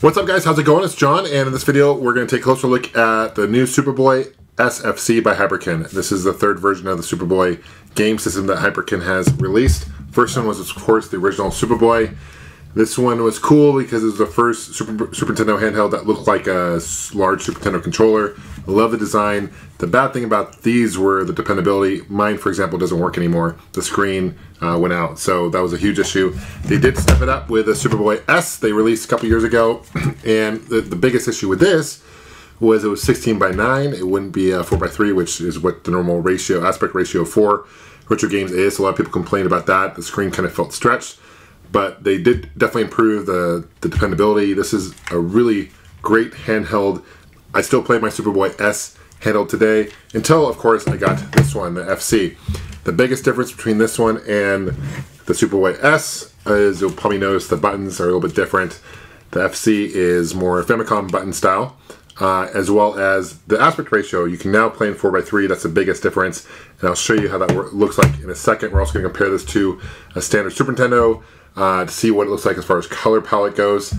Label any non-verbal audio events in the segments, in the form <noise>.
What's up guys, how's it going? It's John and in this video we're going to take a closer look at the new Supaboy SFC by Hyperkin. This is the third version of the Supaboy game system that Hyperkin has released. First one was of course the original Supaboy. This one was cool because it was the first Super, Super Nintendo handheld that looked like a large Super Nintendo controller. I love the design. The bad thing about these were the dependability. Mine, for example, doesn't work anymore. The screen uh, went out, so that was a huge issue. They did step it up with a Supaboy S they released a couple years ago, <clears throat> and the, the biggest issue with this was it was 16 by 9. It wouldn't be a 4 by 3, which is what the normal ratio, aspect ratio for retro games is. A lot of people complained about that. The screen kind of felt stretched but they did definitely improve the, the dependability. This is a really great handheld. I still play my Supaboy S handheld today until, of course, I got this one, the FC. The biggest difference between this one and the Supaboy S is you'll probably notice the buttons are a little bit different. The FC is more Famicom button style. Uh, as well as the aspect ratio. You can now play in 4x3, that's the biggest difference, and I'll show you how that looks like in a second. We're also going to compare this to a standard Super Nintendo, uh, to see what it looks like as far as color palette goes.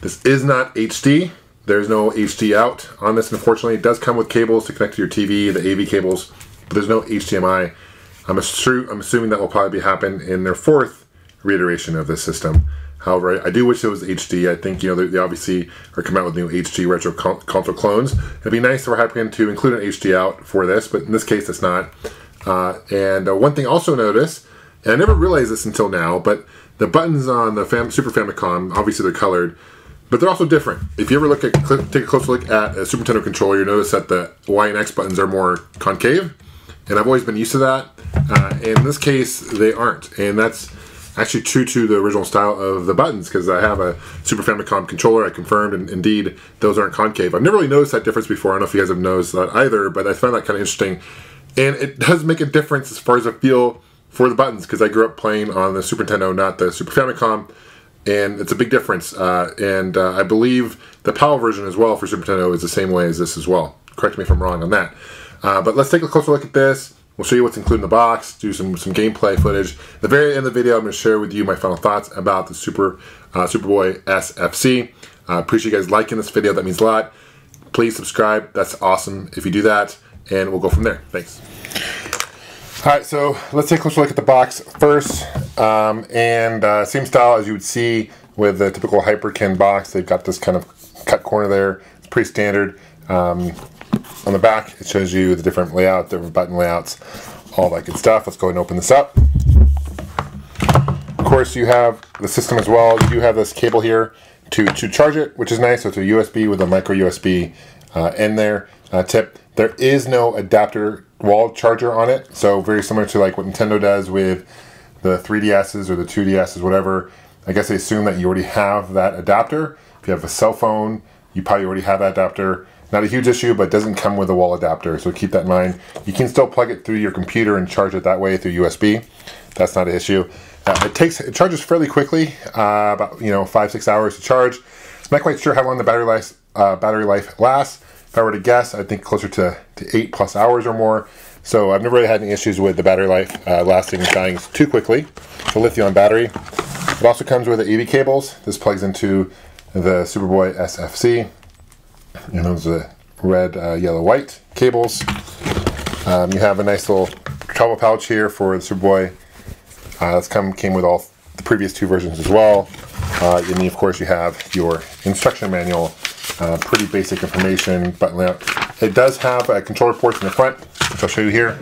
This is not HD. There's no HD out on this, unfortunately. It does come with cables to connect to your TV, the AV cables, but there's no HDMI. I'm, assu I'm assuming that will probably happen in their fourth reiteration of this system. However, I do wish it was HD. I think, you know, they, obviously are coming out with new HD retro console clones. It'd be nice for Hyperkin to include an HD out for this, but in this case, it's not. Uh, and uh, one thing also notice, and I never realized this until now, but the buttons on the Fam Super Famicom, obviously they're colored, but they're also different. If you ever look at take a closer look at a Super Nintendo controller, you notice that the Y and X buttons are more concave, and I've always been used to that. Uh, in this case, they aren't, and that's actually true to the original style of the buttons because I have a Super Famicom controller. I confirmed, and indeed, those aren't concave. I've never really noticed that difference before. I don't know if you guys have noticed that either, but I find that kind of interesting, and it does make a difference as far as I feel for the buttons because I grew up playing on the Super Nintendo, not the Super Famicom, and it's a big difference. Uh, and uh, I believe the PAL version as well for Super Nintendo is the same way as this as well. Correct me if I'm wrong on that. Uh, but let's take a closer look at this. We'll show you what's included in the box, do some, some gameplay footage. At the very end of the video, I'm going to share with you my final thoughts about the Super uh, Supaboy SFC. I appreciate you guys liking this video. That means a lot. Please subscribe. That's awesome if you do that. And we'll go from there. Thanks. Alright, so let's take a closer look at the box first. Um, and uh, same style as you would see with the typical Hyperkin box. They've got this kind of cut corner there. It's pretty standard. Um, on the back, it shows you the different layout, different button layouts, all that good stuff. Let's go ahead and open this up. Of course, you have the system as well. You do have this cable here to, to charge it, which is nice. So it's a USB with a micro USB uh, in there. Uh, tip, there is no adapter wall charger on it. So very similar to like what Nintendo does with the 3DSs or the 2DSs, whatever. I guess they assume that you already have that adapter. If you have a cell phone, you probably already have that adapter. Not a huge issue, but doesn't come with a wall adapter, so keep that in mind. You can still plug it through your computer and charge it that way through USB. That's not an issue. Uh, it takes it charges fairly quickly, uh, about you know five six hours to charge. I'm not quite sure how long the battery life uh, battery life lasts. If I were to guess, I think closer to, to eight plus hours or more. So I've never really had any issues with the battery life uh, lasting and dying too quickly. The lithium battery. It also comes with the AV cables. This plugs into the Supaboy SFC. And those are the red, uh, yellow, white cables. Um, you have a nice little travel pouch here for the Supaboy. Uh, that's come came with all the previous two versions as well. Uh, and of course you have your instruction manual uh, pretty basic information, button layout. It does have uh, controller ports in the front, which I'll show you here.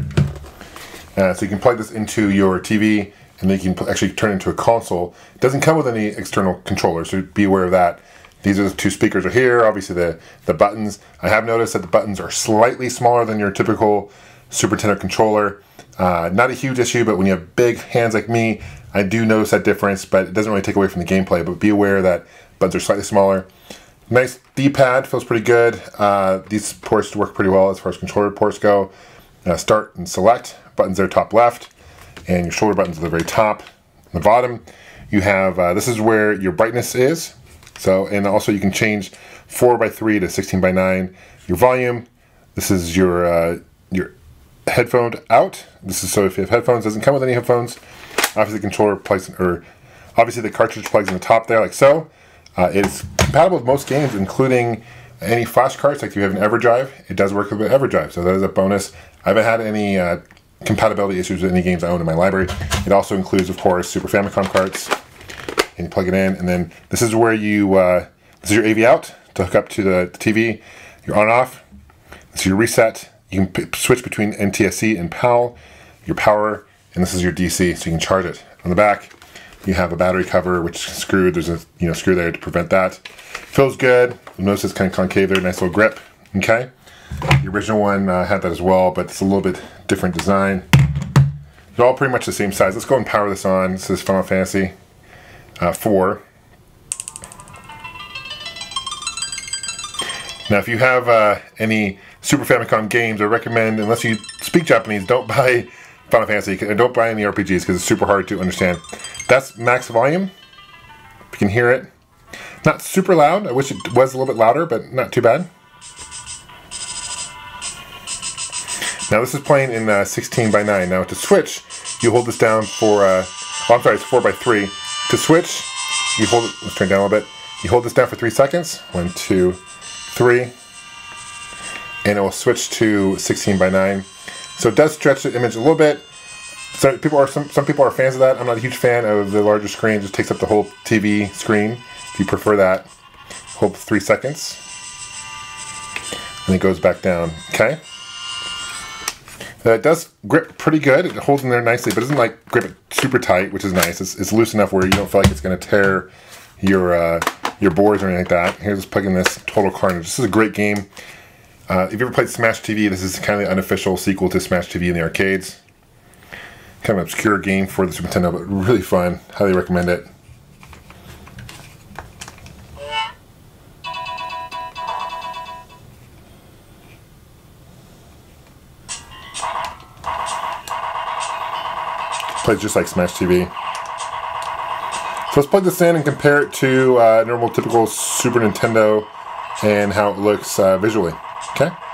Uh, so you can plug this into your TV and then you can actually turn it into a console. It doesn't come with any external controllers, so be aware of that. These are the two speakers are here, obviously the, the buttons. I have noticed that the buttons are slightly smaller than your typical Super Nintendo controller. Uh, not a huge issue, but when you have big hands like me, I do notice that difference, but it doesn't really take away from the gameplay. But be aware that buttons are slightly smaller. Nice D-pad, feels pretty good. Uh, these ports work pretty well as far as controller ports go. Uh, start and select, buttons there top left, and your shoulder buttons at the very top. the bottom, you have, uh, this is where your brightness is. So, and also you can change 4 by 3 to 16 by 9 Your volume, this is your, uh, your headphone out. This is so if you have headphones, doesn't come with any headphones. Obviously the controller plugs, or obviously the cartridge plugs in the top there like so. Uh, it's compatible with most games, including any flash cards, like if you have an EverDrive, it does work with EverDrive, so that is a bonus. I haven't had any uh, compatibility issues with any games I own in my library. It also includes, of course, Super Famicom cards, and you plug it in, and then this is where you, uh, this is your AV out to hook up to the, the TV, your on off, this is your reset, you can switch between NTSC and PAL, your power, and this is your DC, so you can charge it. On the back, you have a battery cover, which is screwed. There's a you know screw there to prevent that. Feels good. You'll notice it's kind of concave there, nice little grip. Okay. The original one uh, had that as well, but it's a little bit different design. They're all pretty much the same size. Let's go and power this on. This is Final Fantasy uh, 4. Now, if you have uh, any Super Famicom games, I recommend, unless you speak Japanese, don't <laughs> buy Final Fantasy. Don't buy any RPGs because it's super hard to understand. That's max volume. If you can hear it. Not super loud. I wish it was a little bit louder, but not too bad. Now this is playing in uh, 16 by 9. Now to switch, you hold this down for, uh, oh I'm sorry, it's 4 by 3. To switch, you hold it, let's turn it down a little bit. You hold this down for 3 seconds. One, two, three. And it will switch to 16 by 9. So it does stretch the image a little bit. So people are some, some people are fans of that. I'm not a huge fan of the larger screen. It just takes up the whole TV screen. If you prefer that, hold three seconds. And it goes back down. Okay. It does grip pretty good. It holds in there nicely, but it doesn't like grip it super tight, which is nice. It's, it's loose enough where you don't feel like it's going to tear your uh, your boards or anything like that. Here's plugging this Total Carnage. This is a great game. Uh, if you ever played Smash TV, this is kind of the unofficial sequel to Smash TV in the arcades. Kind of an obscure game for the Super Nintendo, but really fun. Highly recommend it. Plays just like Smash TV. So let's plug this in and compare it to uh, normal typical Super Nintendo and how it looks uh, visually. Okay.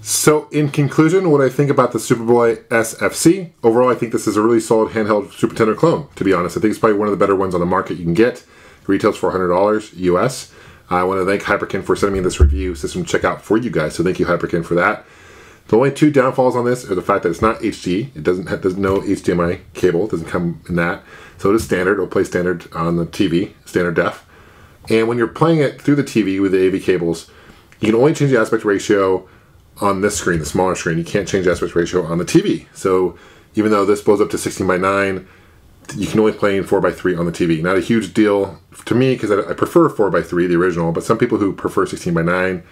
So, in conclusion, what I think about the Supaboy SFC, overall, I think this is a really solid handheld Super Nintendo clone, to be honest. I think it's probably one of the better ones on the market you can get. It retails for $100 US. I want to thank Hyperkin for sending me this review system check out for you guys, so thank you, Hyperkin, for that. The only two downfalls on this are the fact that it's not HD. It doesn't have, there's no HDMI cable. It doesn't come in that. So it is standard. It'll play standard on the TV, standard def. And when you're playing it through the TV with the AV cables, you can only change the aspect ratio on this screen, the smaller screen. You can't change aspect ratio on the TV. So even though this blows up to 16 by 9, you can only play in 4 by 3 on the TV. Not a huge deal to me because I, I, prefer 4 by 3 the original, but some people who prefer 16 by 9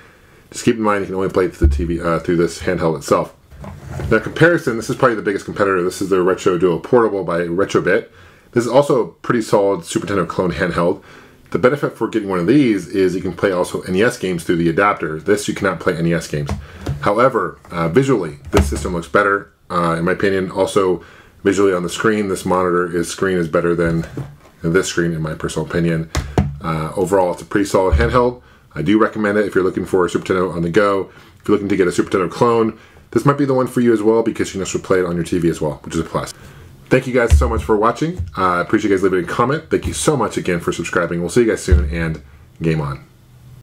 just keep in mind you can only play it through the TV uh, through this handheld itself. Now comparison, this is probably the biggest competitor. This is the Retro Duo Portable by Retrobit. This is also a pretty solid Super Nintendo clone handheld. The benefit for getting one of these is you can play also NES games through the adapter. This you cannot play NES games. However, uh, visually, this system looks better, uh, in my opinion. Also, visually on the screen, this monitor is screen is better than this screen, in my personal opinion. Uh, overall, it's a pretty solid handheld. I do recommend it if you're looking for a Super Nintendo on the go. If you're looking to get a Super Nintendo clone, this might be the one for you as well because you can also play it on your TV as well, which is a plus. Thank you guys so much for watching. I uh, appreciate you guys leaving a comment. Thank you so much again for subscribing. We'll see you guys soon and game on.